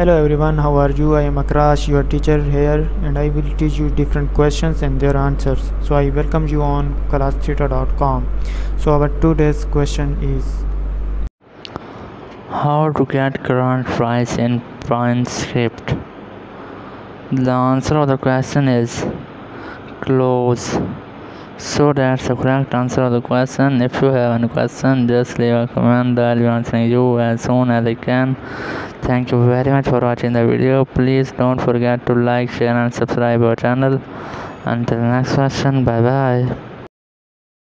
Hello everyone, how are you? I am Akrash, your teacher here, and I will teach you different questions and their answers. So I welcome you on classtheta.com. So our today's question is How to get current price in Pine Script? The answer of the question is close. So that's the correct answer of the question. If you have any question, just leave a comment. I'll be answering you as soon as I can. Thank you very much for watching the video. Please don't forget to like, share and subscribe our channel. Until next question, bye bye.